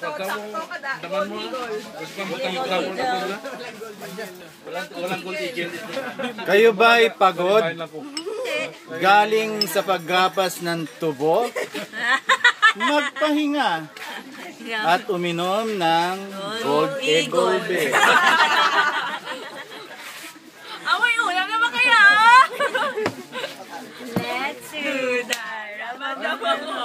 Sakto ka da. Gold eagle. Walang gold eagle. Kayo ba ay pagod? Galing sa paggapas ng tubo? Magpahinga at uminom ng Gold Eagle Beer. Amoy ulam naman kaya. Let's do that. Ramadaman mo.